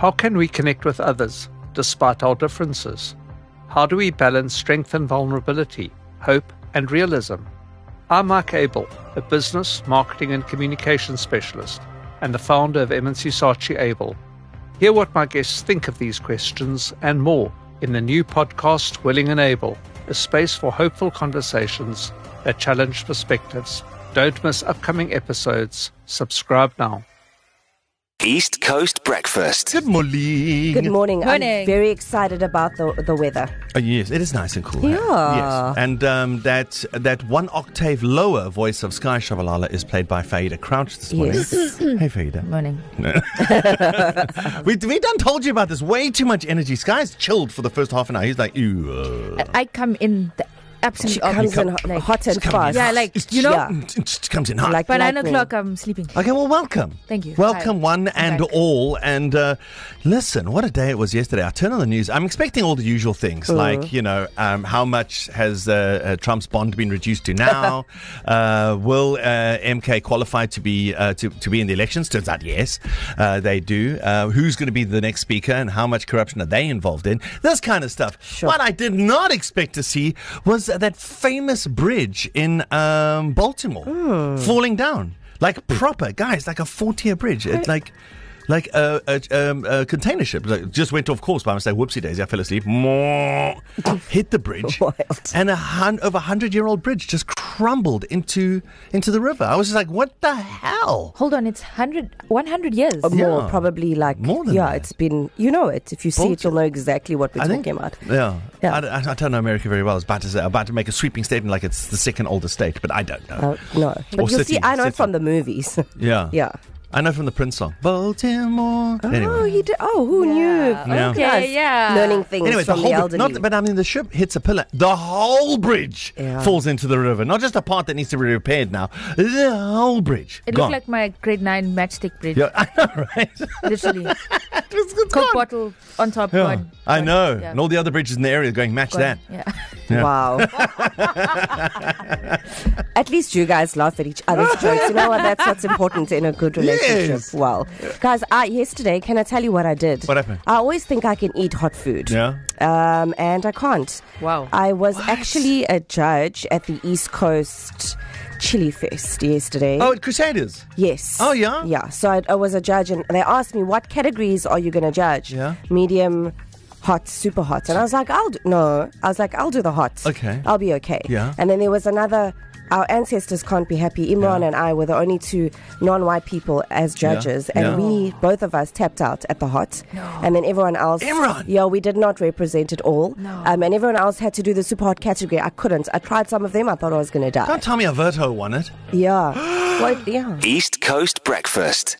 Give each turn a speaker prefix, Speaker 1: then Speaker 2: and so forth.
Speaker 1: How can we connect with others despite our differences? How do we balance strength and vulnerability, hope and realism? I'm Mike Abel, a business, marketing, and communication specialist, and the founder of M&C Saatchi Abel. Hear what my guests think of these questions and more in the new podcast, Willing and Able, a space for hopeful conversations that challenge perspectives. Don't miss upcoming episodes. Subscribe now.
Speaker 2: East Coast Breakfast.
Speaker 3: Good morning.
Speaker 4: Good morning.
Speaker 5: Morning.
Speaker 4: I'm very excited about the the weather.
Speaker 3: Oh, yes, it is nice and cool.
Speaker 4: Yeah.
Speaker 3: Yes. And um, that that one octave lower voice of Sky Tshabalala is played by Faida Crouch this morning.
Speaker 4: Yes.
Speaker 3: hey, Faida.
Speaker 5: Morning.
Speaker 3: We, we done told you about this. Way too much energy. Sky's chilled for the first half an hour. He's like, ew. Uh.
Speaker 5: I come in the absolute
Speaker 4: She comes in
Speaker 5: opposite, like,
Speaker 4: hot and fast.
Speaker 5: Yeah, like, you know,
Speaker 4: Yeah.
Speaker 3: It comes in hot.
Speaker 4: Like
Speaker 5: by nine
Speaker 4: lightning.
Speaker 5: o'clock I'm sleeping.
Speaker 3: Okay, well, welcome.
Speaker 5: Thank you.
Speaker 3: Welcome,
Speaker 5: Hi.
Speaker 3: one
Speaker 5: I'm
Speaker 3: and
Speaker 5: back.
Speaker 3: all. And uh, listen, what a day it was yesterday. I turn on the news. I'm expecting all the usual things, like, you know, um, how much has uh, uh, Trump's bond been reduced to now? uh, will uh, MK qualify to be uh, to, to be in the elections? Turns out, yes, uh, they do. Uh, who's going to be the next speaker and how much corruption are they involved in? This kind of stuff.
Speaker 4: Sure.
Speaker 3: What I did not expect to see was that famous bridge in um, Baltimore falling down. Like proper, guys, like a 40 year bridge. It's like. Like a, a, um, a container ship like, just went off course by mistake. Whoopsie daisy! I fell asleep. Hit the bridge,
Speaker 4: Wild.
Speaker 3: and a hun- over hundred year old bridge just crumbled into into the river. I was just like, "What the hell?"
Speaker 5: Hold on, it's 100, 100 years.
Speaker 4: Or more,
Speaker 3: Yeah.
Speaker 4: probably like
Speaker 3: More than
Speaker 4: yeah.
Speaker 3: that.
Speaker 4: It's been you know it. If you see it,
Speaker 3: Balti-
Speaker 4: you'll know exactly what we're
Speaker 3: I
Speaker 4: talking
Speaker 3: think,
Speaker 4: about.
Speaker 3: yeah,
Speaker 4: Yeah.
Speaker 3: I, I, I don't know America very well. I was about to say, about to make a sweeping statement like it's the second oldest state, but I don't know.
Speaker 4: Uh, no, but
Speaker 3: Or
Speaker 4: you'll
Speaker 3: city,
Speaker 4: see. I know
Speaker 3: city.
Speaker 4: from the movies.
Speaker 3: yeah,
Speaker 4: yeah.
Speaker 3: I know from the Prince song, Baltimore.
Speaker 4: Oh,
Speaker 3: anyway,
Speaker 4: he did. Oh, who knew?
Speaker 3: Yeah.
Speaker 5: Okay,
Speaker 4: Yes.
Speaker 5: yeah.
Speaker 4: Learning things
Speaker 3: Anyway, the whole
Speaker 4: the elderly.
Speaker 3: not, but I mean, the ship hits a pillar. The whole bridge
Speaker 4: Yeah.
Speaker 3: falls into the river. Not just a part that needs to be repaired now. The whole bridge.
Speaker 5: It
Speaker 3: gone.
Speaker 5: looked like my grade 9 matchstick bridge.
Speaker 3: Yeah, I know, right?
Speaker 5: Literally.
Speaker 3: it's, it's
Speaker 5: Coke
Speaker 3: gone.
Speaker 5: bottle on top.
Speaker 3: Yeah,
Speaker 5: gone.
Speaker 3: I
Speaker 5: Gone.
Speaker 3: know.
Speaker 5: Yeah.
Speaker 3: And all the other bridges in the area are going match
Speaker 5: Gone.
Speaker 3: that.
Speaker 5: Yeah.
Speaker 3: Yeah.
Speaker 4: Wow. at least you guys laugh at each other's jokes. You know what? That's what's important in a good relationship.
Speaker 3: Yes.
Speaker 4: Well, guys, I, yesterday, can I tell you what I did?
Speaker 3: What happened?
Speaker 4: I always think I can eat hot food.
Speaker 3: Yeah.
Speaker 4: Um, and I can't.
Speaker 5: Wow.
Speaker 4: I was actually a judge at the East Coast Chili Fest yesterday.
Speaker 3: Oh, at Crusaders.
Speaker 4: Yes.
Speaker 3: Oh, yeah?
Speaker 4: Yeah. So I, I was a judge, and they asked me, "What categories are you going to judge?"
Speaker 3: Yeah.
Speaker 4: Medium, hot, super hot, and I was like, "I'll do, no." I was like, "I'll do the hot.
Speaker 3: Okay.
Speaker 4: I'll be okay."
Speaker 3: Yeah.
Speaker 4: And then there was another. Our ancestors can't be happy. Imran
Speaker 3: Yeah.
Speaker 4: and I were the only two non-white people as judges,
Speaker 3: Yeah.
Speaker 4: and we both of us tapped out at the hot, and then everyone else.
Speaker 3: Imran?
Speaker 4: Yeah, we did not represent it all.
Speaker 5: No.
Speaker 4: Um, and everyone else had to do the super hot category. I couldn't. I tried some of them. I thought I was going to die.
Speaker 3: Don't tell me Alberto won it.
Speaker 4: Yeah. what? Yeah.
Speaker 2: East Coast Breakfast.